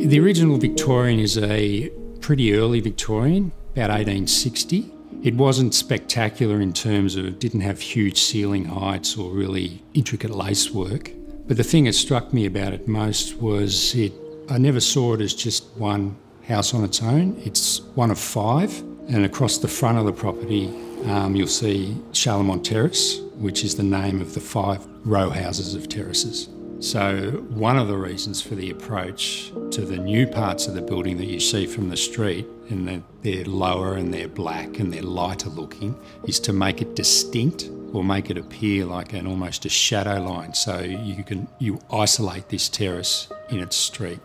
The original Victorian is a pretty early Victorian, about 1860. It wasn't spectacular in terms of it didn't have huge ceiling heights or really intricate lacework. But the thing that struck me about it most was it I never saw it as just one house on its own. It's one of five, and across the front of the property, um, you'll see Charlemont Terrace, which is the name of the five row houses of terraces. So, one of the reasons for the approach to the new parts of the building that you see from the street, and that they're lower and they're black and they're lighter looking, is to make it distinct or make it appear like an almost a shadow line. So you can you isolate this terrace in its street.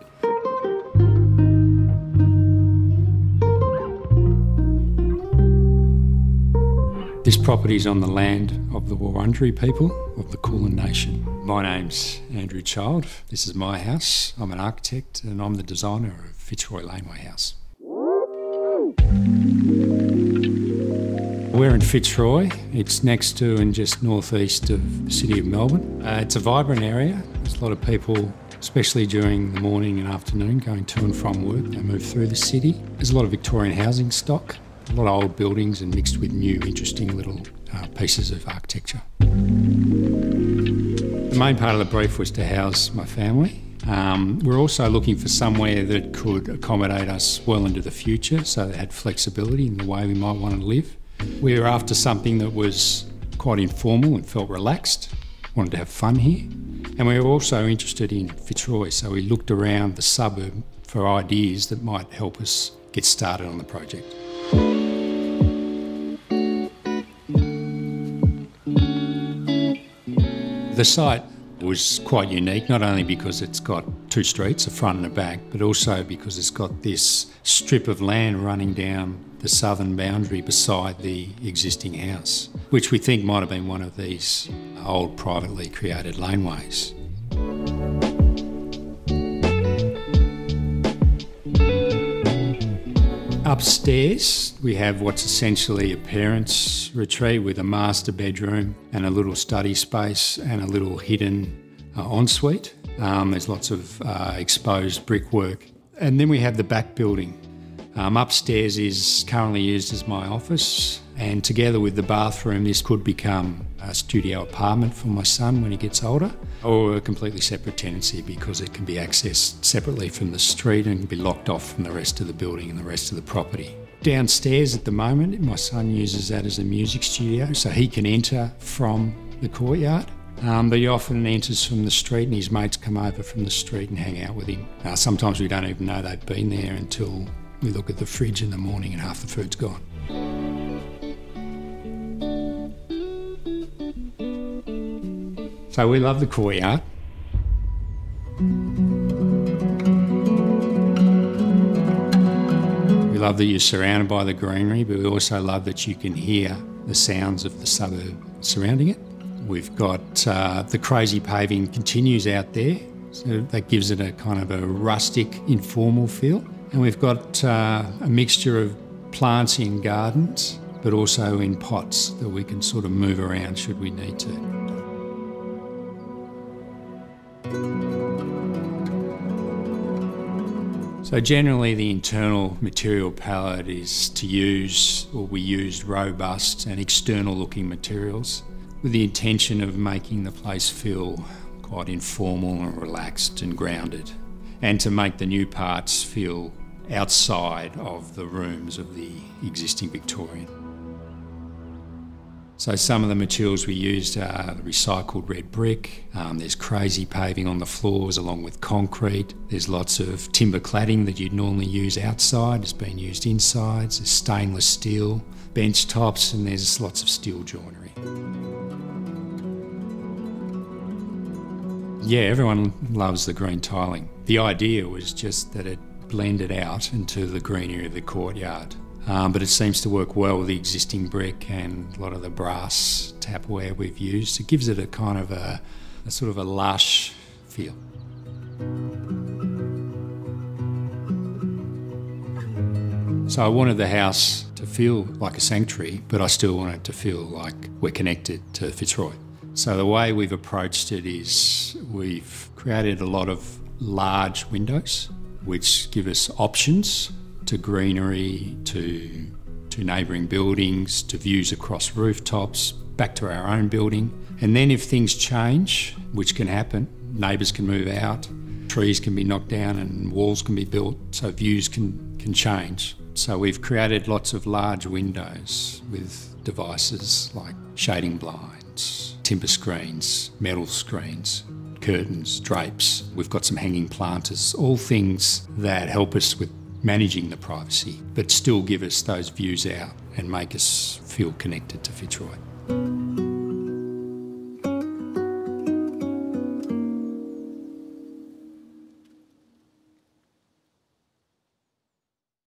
This property is on the land of the Wurundjeri people of the Kulin Nation. My name's Andrew Child. This is my house. I'm an architect and I'm the designer of Fitzroy Laneway House. We're in Fitzroy. It's next to and just northeast of the city of Melbourne. Uh, it's a vibrant area. There's a lot of people, especially during the morning and afternoon, going to and from work. They move through the city. There's a lot of Victorian housing stock a lot of old buildings and mixed with new, interesting little uh, pieces of architecture. The main part of the brief was to house my family. Um, we're also looking for somewhere that could accommodate us well into the future, so that had flexibility in the way we might want to live. We were after something that was quite informal and felt relaxed, wanted to have fun here. And we were also interested in Fitzroy, so we looked around the suburb for ideas that might help us get started on the project. The site was quite unique, not only because it's got two streets, a front and a back, but also because it's got this strip of land running down the southern boundary beside the existing house, which we think might have been one of these old privately created laneways. Upstairs, we have what's essentially a parents' retreat with a master bedroom and a little study space and a little hidden uh, ensuite. Um, there's lots of uh, exposed brickwork. And then we have the back building. Um, upstairs is currently used as my office, and together with the bathroom, this could become a studio apartment for my son when he gets older, or a completely separate tenancy because it can be accessed separately from the street and be locked off from the rest of the building and the rest of the property. Downstairs at the moment, my son uses that as a music studio, so he can enter from the courtyard. Um, but he often enters from the street, and his mates come over from the street and hang out with him. Uh, sometimes we don't even know they've been there until we look at the fridge in the morning and half the food's gone. So we love the courtyard. We love that you're surrounded by the greenery, but we also love that you can hear the sounds of the suburb surrounding it. We've got uh, the crazy paving continues out there, so that gives it a kind of a rustic, informal feel. And we've got uh, a mixture of plants in gardens, but also in pots that we can sort of move around should we need to. So generally the internal material palette is to use, or we used robust and external looking materials with the intention of making the place feel quite informal and relaxed and grounded and to make the new parts feel outside of the rooms of the existing Victorian. So some of the materials we used are recycled red brick, um, there's crazy paving on the floors along with concrete, there's lots of timber cladding that you'd normally use outside, it's been used inside, there's stainless steel, bench tops and there's lots of steel joinery. Yeah, everyone loves the green tiling. The idea was just that it blended out into the greenery of the courtyard. Um, but it seems to work well with the existing brick and a lot of the brass tapware we've used. It gives it a kind of a, a sort of a lush feel. So I wanted the house to feel like a sanctuary, but I still wanted it to feel like we're connected to Fitzroy. So the way we've approached it is we've created a lot of large windows which give us options to greenery, to, to neighbouring buildings, to views across rooftops, back to our own building. And then if things change, which can happen, neighbours can move out, trees can be knocked down and walls can be built, so views can, can change. So we've created lots of large windows with devices like shading blinds, timber screens, metal screens, curtains, drapes. We've got some hanging planters, all things that help us with managing the privacy, but still give us those views out and make us feel connected to Fitzroy.